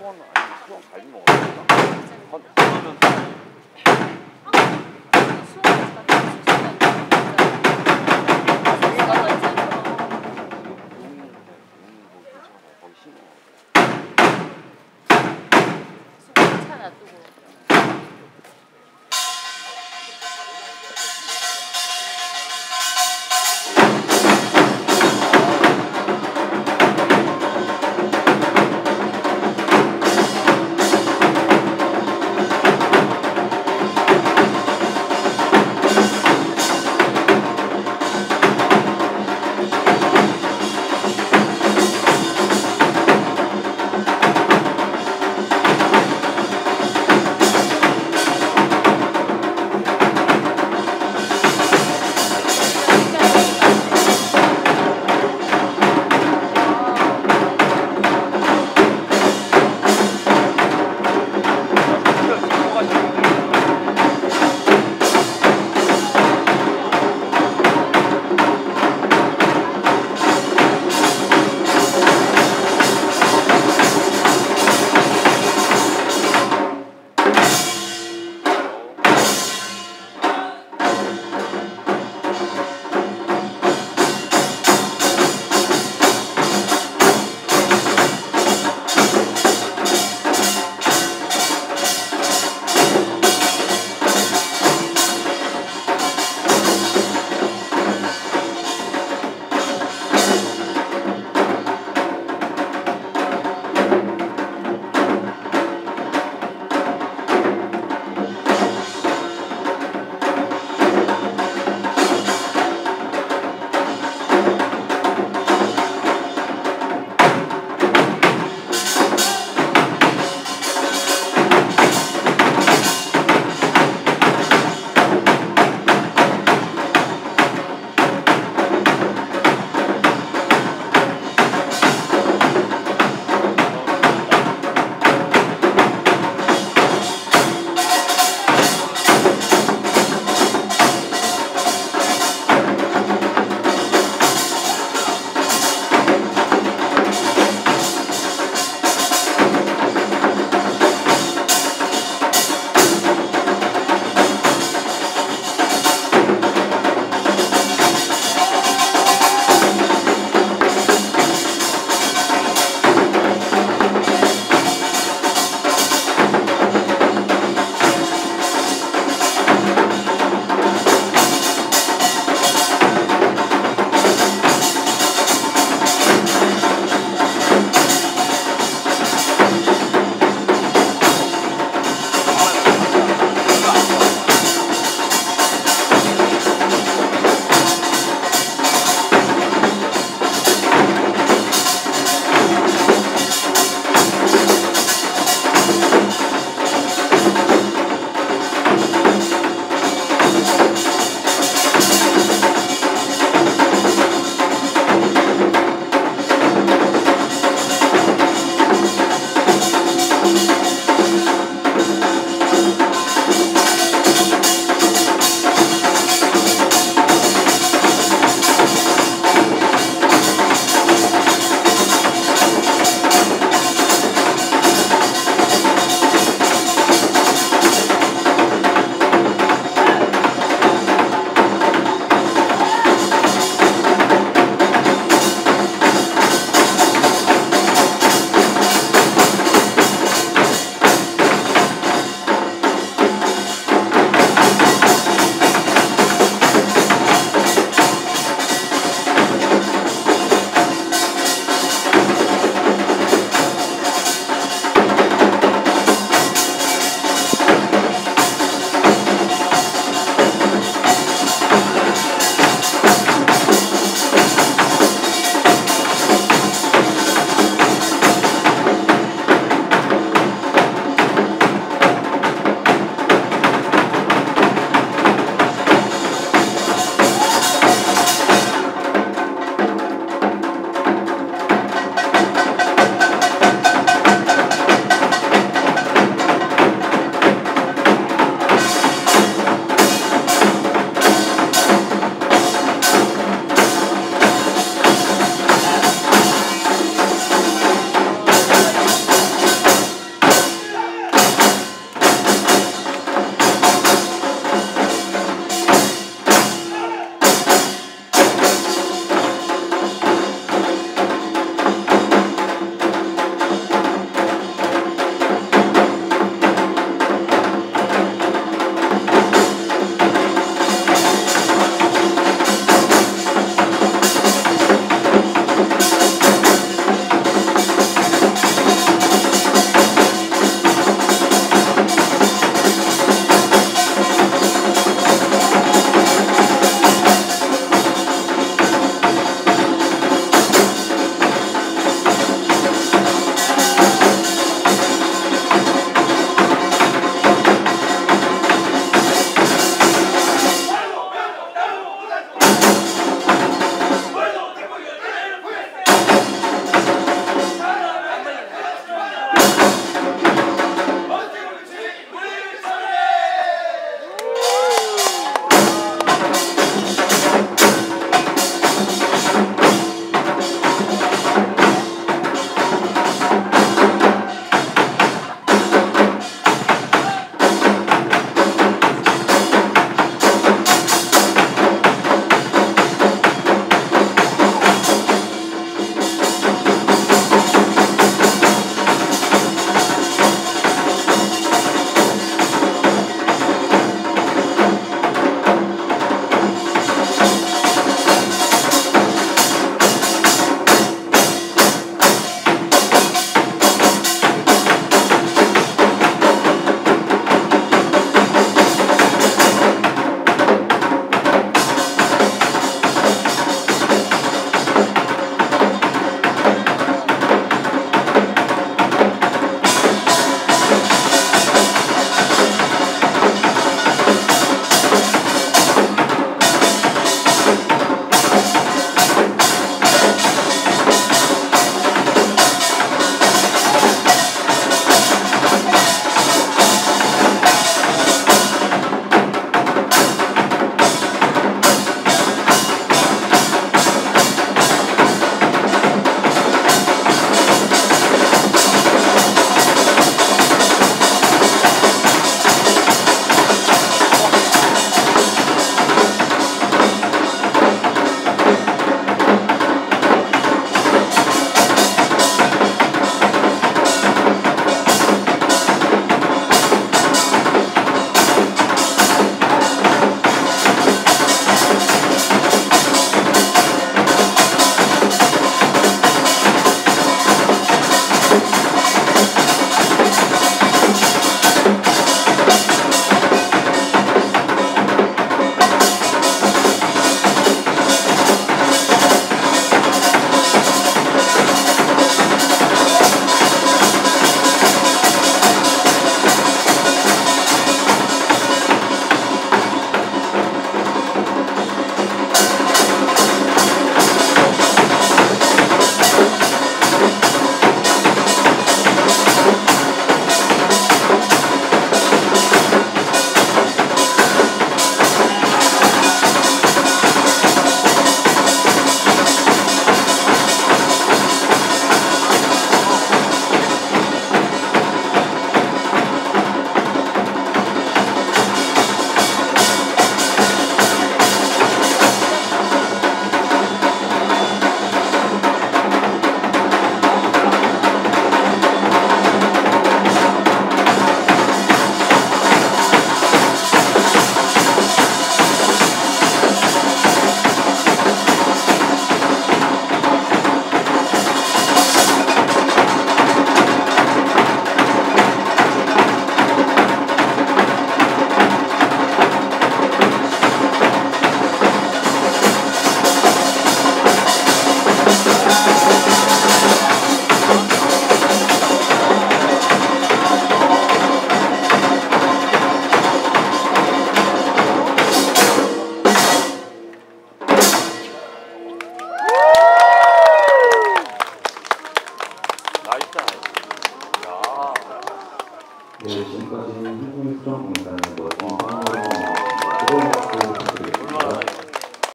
수원 아니 수원 갈비 먹었어. 건 그러면